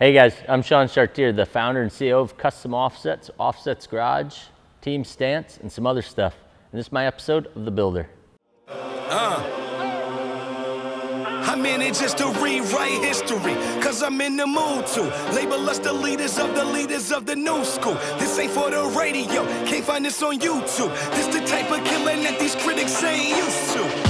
Hey guys, I'm Shawn Chartier, the founder and CEO of Custom Offsets, Offsets Garage, Team Stance, and some other stuff. And this is my episode of The Builder. Uh. I'm just to rewrite history, cause I'm in the mood to label us the leaders of the leaders of the new school. This ain't for the radio, can't find this on YouTube. This the type of killing that these critics ain't used to.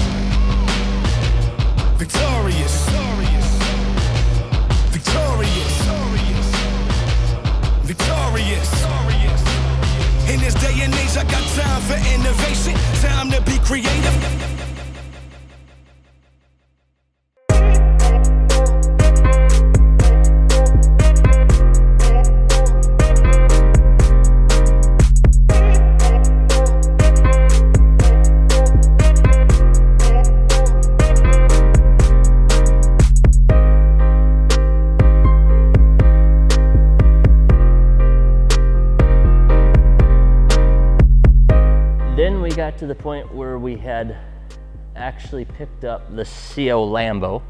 In this day and age, I got time for innovation, time to be creative. The point where we had actually picked up the CO Lambo.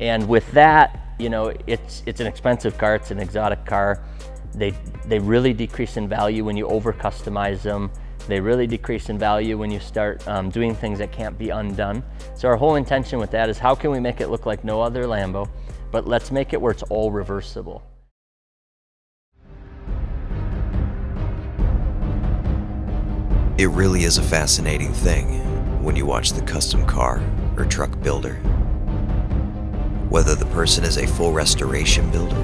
And with that, you know, it's, it's an expensive car, it's an exotic car. They, they really decrease in value when you over customize them. They really decrease in value when you start um, doing things that can't be undone. So our whole intention with that is how can we make it look like no other Lambo, but let's make it where it's all reversible. It really is a fascinating thing when you watch the custom car or truck builder. Whether the person is a full restoration builder,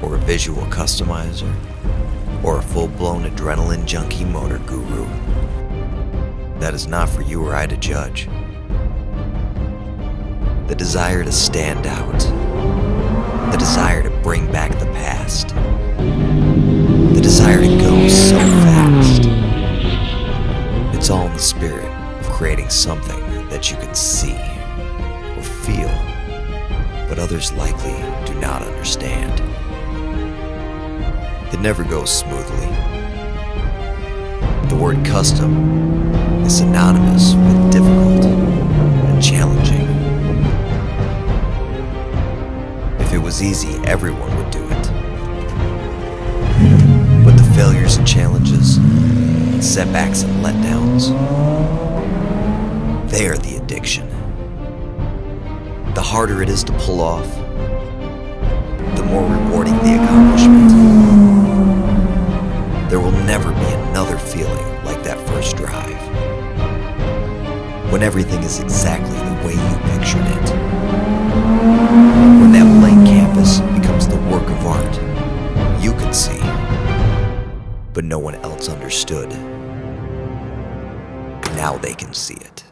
or a visual customizer, or a full-blown adrenaline junkie motor guru. That is not for you or I to judge. The desire to stand out. The desire to bring back the past. The desire to go so fast. It's all in the spirit of creating something that you can see or feel, but others likely do not understand. It never goes smoothly. The word custom is synonymous with difficult and challenging. If it was easy, everyone would do it. But the failures and challenges setbacks and letdowns. They are the addiction. The harder it is to pull off, the more rewarding the accomplishment. There will never be another feeling like that first drive. When everything is exactly the way you pictured it. When that blank canvas becomes the work of art you could see, but no one else understood now they can see it.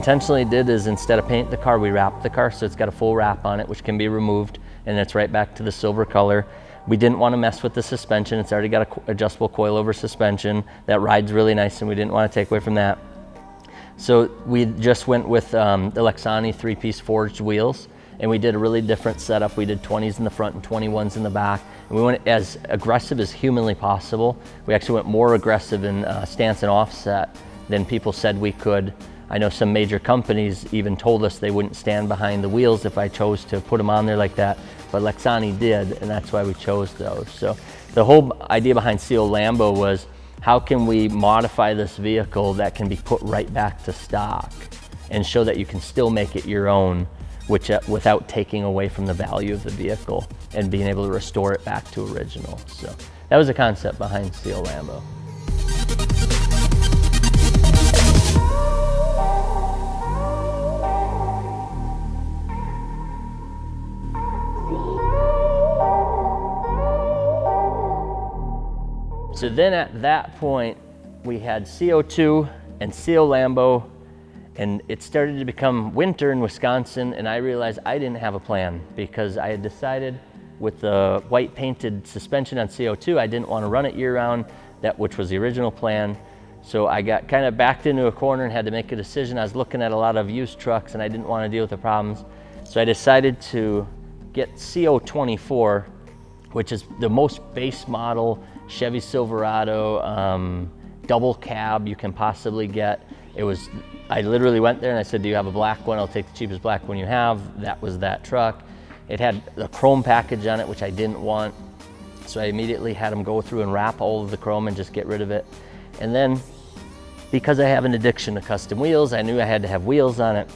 Intentionally did is instead of paint the car, we wrapped the car so it's got a full wrap on it, which can be removed, and it's right back to the silver color. We didn't want to mess with the suspension. It's already got an adjustable coilover suspension that rides really nice, and we didn't want to take away from that. So we just went with um, the Lexani three-piece forged wheels, and we did a really different setup. We did 20s in the front and 21s in the back. And we went as aggressive as humanly possible. We actually went more aggressive in uh, stance and offset than people said we could. I know some major companies even told us they wouldn't stand behind the wheels if I chose to put them on there like that, but Lexani did, and that's why we chose those. So the whole idea behind CO Lambo was how can we modify this vehicle that can be put right back to stock and show that you can still make it your own which, uh, without taking away from the value of the vehicle and being able to restore it back to original. So that was the concept behind CO Lambo. So then at that point, we had CO2 and CO Lambo, and it started to become winter in Wisconsin, and I realized I didn't have a plan because I had decided with the white painted suspension on CO2, I didn't want to run it year round, that which was the original plan. So I got kind of backed into a corner and had to make a decision. I was looking at a lot of used trucks and I didn't want to deal with the problems. So I decided to get CO24, which is the most base model Chevy Silverado, um, double cab you can possibly get. It was, I literally went there and I said, do you have a black one? I'll take the cheapest black one you have. That was that truck. It had a chrome package on it, which I didn't want. So I immediately had them go through and wrap all of the chrome and just get rid of it. And then because I have an addiction to custom wheels, I knew I had to have wheels on it.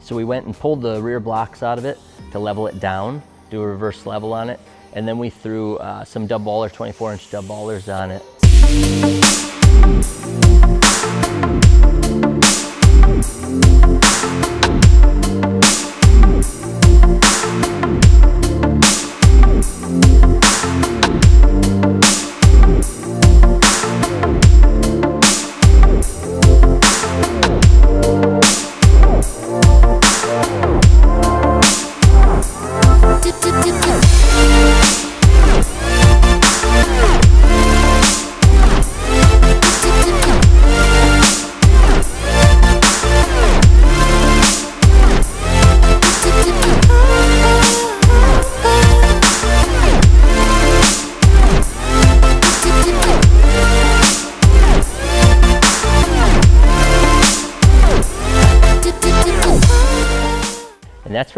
So we went and pulled the rear blocks out of it to level it down, do a reverse level on it. And then we threw uh, some dub baller, 24 inch dub ballers on it.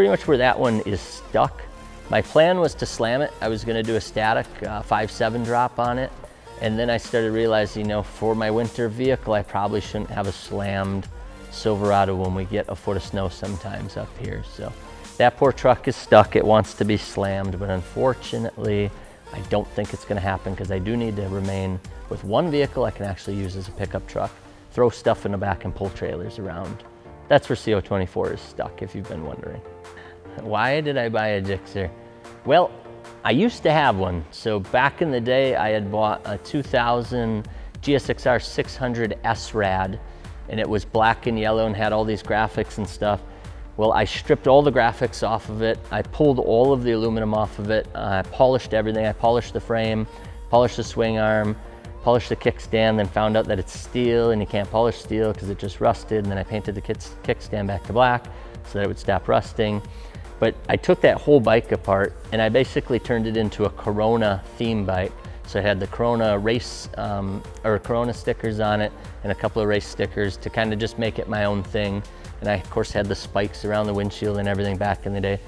Pretty much where that one is stuck. My plan was to slam it. I was gonna do a static uh, 5.7 drop on it. And then I started realizing, you know, for my winter vehicle, I probably shouldn't have a slammed Silverado when we get a foot of snow sometimes up here. So that poor truck is stuck. It wants to be slammed, but unfortunately, I don't think it's gonna happen because I do need to remain with one vehicle I can actually use as a pickup truck, throw stuff in the back and pull trailers around. That's where CO24 is stuck, if you've been wondering. Why did I buy a Gixxer? Well, I used to have one. So back in the day, I had bought a 2000 GSXR 600 S-Rad, and it was black and yellow and had all these graphics and stuff. Well, I stripped all the graphics off of it. I pulled all of the aluminum off of it. I polished everything. I polished the frame, polished the swing arm, polished the kickstand, then found out that it's steel and you can't polish steel because it just rusted. And then I painted the kickstand back to black so that it would stop rusting. But I took that whole bike apart and I basically turned it into a Corona theme bike. So I had the Corona race um, or Corona stickers on it and a couple of race stickers to kind of just make it my own thing. And I of course had the spikes around the windshield and everything back in the day.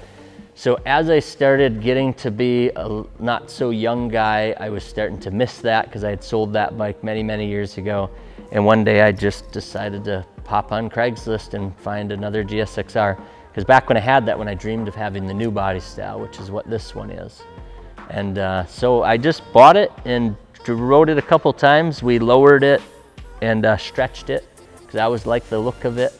So as I started getting to be a not so young guy, I was starting to miss that because I had sold that bike many, many years ago. And one day I just decided to pop on Craigslist and find another GSXR. Because back when I had that one, I dreamed of having the new body style, which is what this one is. And uh, so I just bought it and rode it a couple times. We lowered it and uh, stretched it because I always liked the look of it.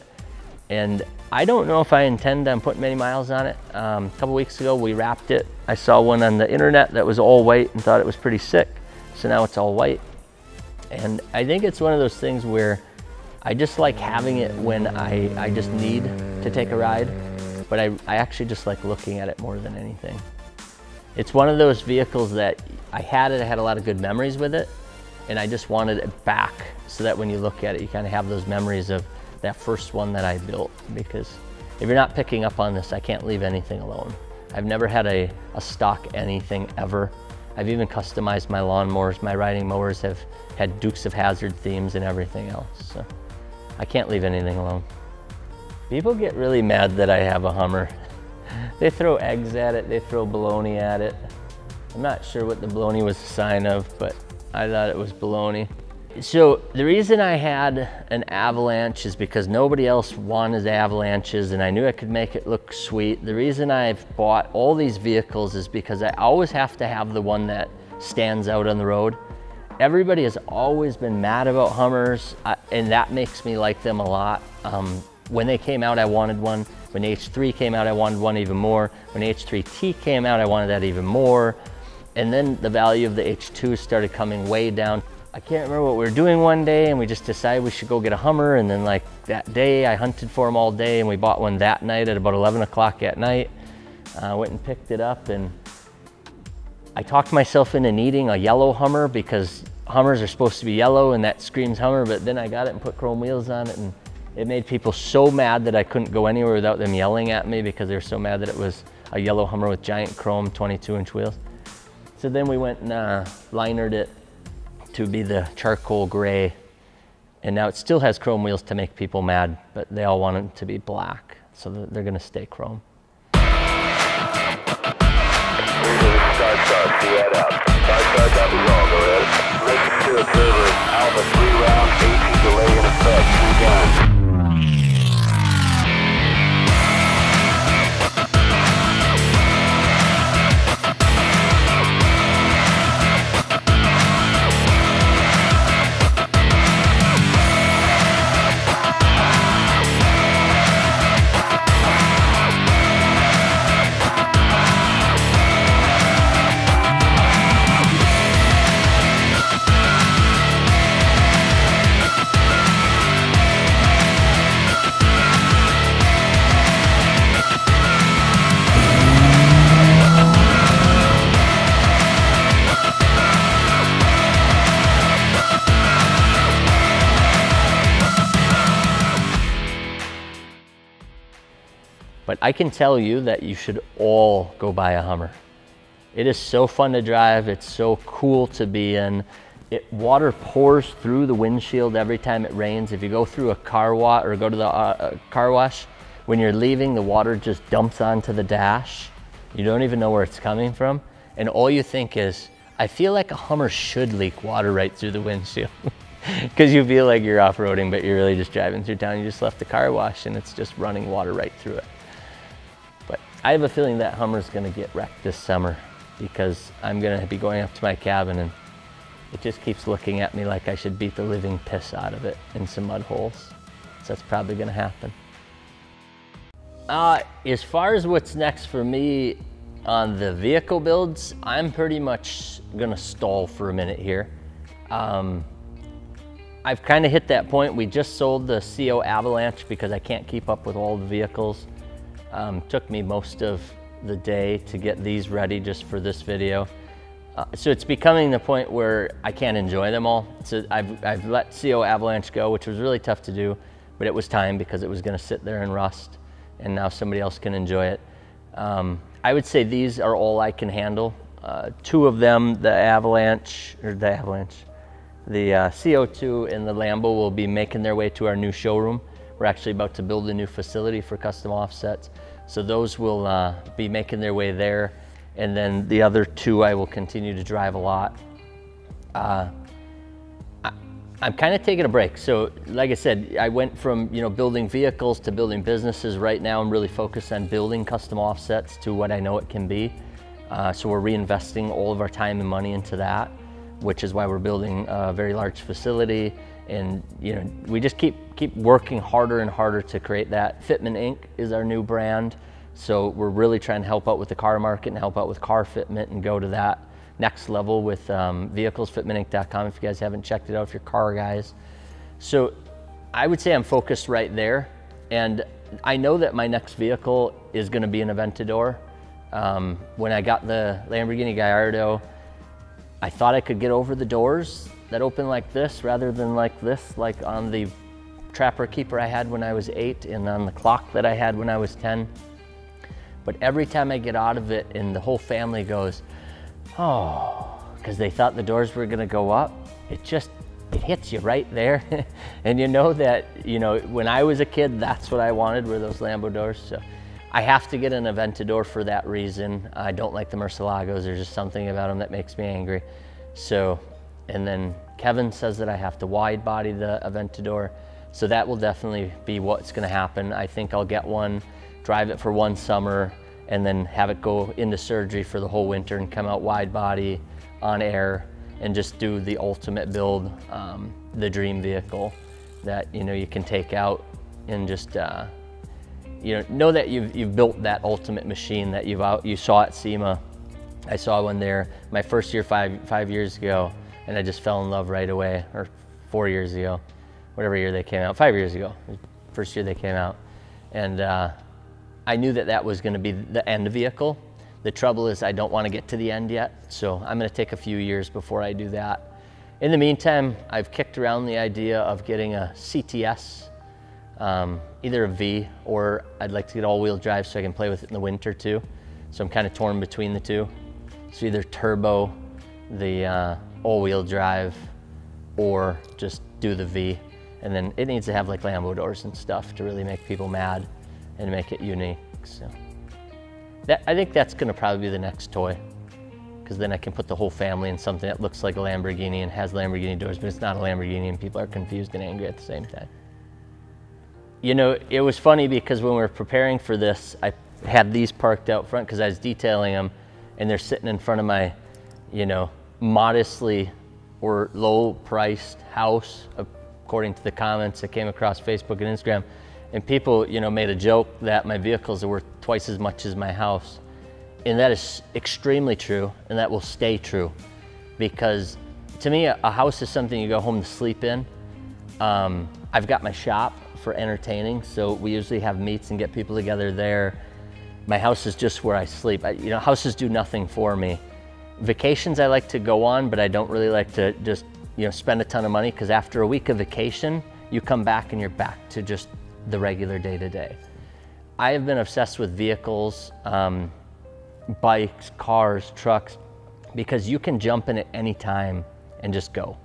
And I don't know if I intend on putting many miles on it. Um, a couple weeks ago, we wrapped it. I saw one on the internet that was all white and thought it was pretty sick. So now it's all white. And I think it's one of those things where I just like having it when I, I just need to take a ride. But I, I actually just like looking at it more than anything. It's one of those vehicles that I had it, I had a lot of good memories with it. And I just wanted it back so that when you look at it, you kind of have those memories of that first one that I built because if you're not picking up on this, I can't leave anything alone. I've never had a, a stock anything ever. I've even customized my lawnmowers. My riding mowers have had Dukes of Hazzard themes and everything else. So I can't leave anything alone. People get really mad that I have a Hummer. they throw eggs at it, they throw baloney at it. I'm not sure what the baloney was a sign of, but I thought it was bologna. So the reason I had an avalanche is because nobody else wanted avalanches and I knew I could make it look sweet. The reason I've bought all these vehicles is because I always have to have the one that stands out on the road. Everybody has always been mad about Hummers and that makes me like them a lot. Um, when they came out, I wanted one. When the H3 came out, I wanted one even more. When the H3T came out, I wanted that even more. And then the value of the H2 started coming way down. I can't remember what we were doing one day and we just decided we should go get a Hummer and then like that day I hunted for them all day and we bought one that night at about 11 o'clock at night. I uh, went and picked it up and I talked myself into needing a yellow Hummer because Hummers are supposed to be yellow and that screams Hummer but then I got it and put chrome wheels on it and it made people so mad that I couldn't go anywhere without them yelling at me because they were so mad that it was a yellow Hummer with giant chrome 22 inch wheels. So then we went and uh, linered it to be the charcoal gray. And now it still has chrome wheels to make people mad, but they all want it to be black. So they're gonna stay chrome. I can tell you that you should all go buy a Hummer. It is so fun to drive. It's so cool to be in. It water pours through the windshield every time it rains. If you go through a car wash or go to the uh, uh, car wash, when you're leaving, the water just dumps onto the dash. You don't even know where it's coming from. And all you think is, I feel like a Hummer should leak water right through the windshield. Because you feel like you're off-roading, but you're really just driving through town. You just left the car wash and it's just running water right through it. I have a feeling that Hummer's gonna get wrecked this summer because I'm gonna be going up to my cabin and it just keeps looking at me like I should beat the living piss out of it in some mud holes. So that's probably gonna happen. Uh, as far as what's next for me on the vehicle builds, I'm pretty much gonna stall for a minute here. Um, I've kind of hit that point. We just sold the CO Avalanche because I can't keep up with all the vehicles. Um, took me most of the day to get these ready just for this video. Uh, so it's becoming the point where I can't enjoy them all. So I've, I've let CO Avalanche go, which was really tough to do, but it was time because it was gonna sit there and rust and now somebody else can enjoy it. Um, I would say these are all I can handle. Uh, two of them, the Avalanche, or the Avalanche, the uh, CO2 and the Lambo will be making their way to our new showroom. We're actually about to build a new facility for custom offsets. So those will uh, be making their way there. And then the other two I will continue to drive a lot. Uh, I'm kind of taking a break. So like I said, I went from you know building vehicles to building businesses. Right now I'm really focused on building custom offsets to what I know it can be. Uh, so we're reinvesting all of our time and money into that, which is why we're building a very large facility and you know we just keep keep working harder and harder to create that. Fitment inc. is our new brand. So we're really trying to help out with the car market and help out with car fitment and go to that next level with um, vehiclesfitmentinc.com if you guys haven't checked it out if you're car guys. So i would say i'm focused right there. And i know that my next vehicle is going to be an aventador. Um, when i got the lamborghini gallardo i thought i could get over the doors that open like this rather than like this, like on the Trapper Keeper I had when I was eight and on the clock that I had when I was 10. But every time I get out of it and the whole family goes, oh, because they thought the doors were gonna go up, it just, it hits you right there. and you know that, you know, when I was a kid, that's what I wanted were those Lambo doors. So I have to get an Aventador for that reason. I don't like the Murcielagos. There's just something about them that makes me angry. So, and then Kevin says that I have to wide body the Aventador. So that will definitely be what's gonna happen. I think I'll get one, drive it for one summer, and then have it go into surgery for the whole winter and come out wide body on air and just do the ultimate build, um, the dream vehicle that you know you can take out and just uh, you know know that you've you've built that ultimate machine that you've out you saw at SEMA. I saw one there my first year five five years ago, and I just fell in love right away, or four years ago, whatever year they came out, five years ago, first year they came out, and uh, I knew that that was going to be the end vehicle. The trouble is I don't want to get to the end yet, so I'm going to take a few years before I do that. In the meantime, I've kicked around the idea of getting a CTS, um, either a V or I'd like to get all-wheel drive so I can play with it in the winter too. So I'm kind of torn between the two. So either turbo, the uh, all-wheel drive, or just do the V. And then it needs to have like Lambo doors and stuff to really make people mad and make it unique. So that, I think that's gonna probably be the next toy because then I can put the whole family in something that looks like a Lamborghini and has Lamborghini doors, but it's not a Lamborghini and people are confused and angry at the same time. You know, it was funny because when we were preparing for this, I had these parked out front because I was detailing them and they're sitting in front of my, you know, modestly or low priced house, according to the comments that came across Facebook and Instagram. And people, you know, made a joke that my vehicles are worth twice as much as my house. And that is extremely true, and that will stay true. Because to me, a house is something you go home to sleep in. Um, I've got my shop for entertaining, so we usually have meets and get people together there. My house is just where I sleep. I, you know, houses do nothing for me. Vacations I like to go on, but I don't really like to just, you know, spend a ton of money because after a week of vacation, you come back and you're back to just the regular day to day. I have been obsessed with vehicles, um, bikes, cars, trucks, because you can jump in at any time and just go.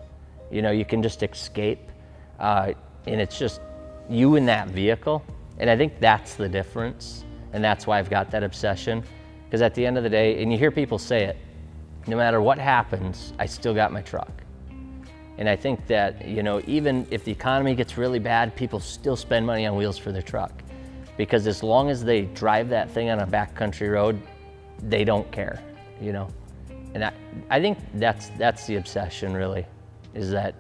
You know, you can just escape, uh, and it's just you in that vehicle. And I think that's the difference, and that's why I've got that obsession. Because at the end of the day, and you hear people say it, no matter what happens, I still got my truck. And I think that, you know, even if the economy gets really bad, people still spend money on wheels for their truck. Because as long as they drive that thing on a backcountry road, they don't care, you know? And I, I think that's, that's the obsession really, is that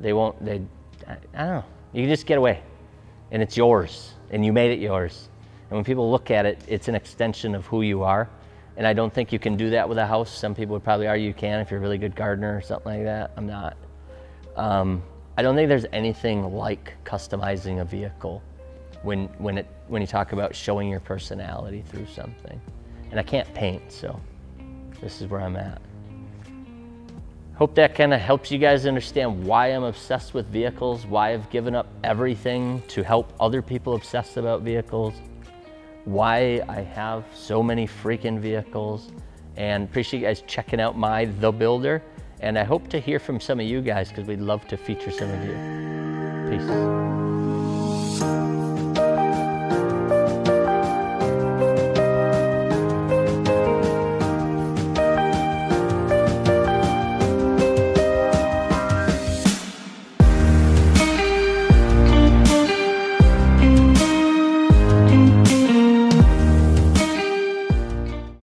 they won't, they, I, I don't know, you can just get away and it's yours and you made it yours. And when people look at it, it's an extension of who you are. And I don't think you can do that with a house. Some people would probably argue you can if you're a really good gardener or something like that. I'm not. Um, I don't think there's anything like customizing a vehicle when, when, it, when you talk about showing your personality through something. And I can't paint, so this is where I'm at. Hope that kind of helps you guys understand why I'm obsessed with vehicles, why I've given up everything to help other people obsess about vehicles why I have so many freaking vehicles and appreciate you guys checking out my The Builder. And I hope to hear from some of you guys because we'd love to feature some of you. Peace.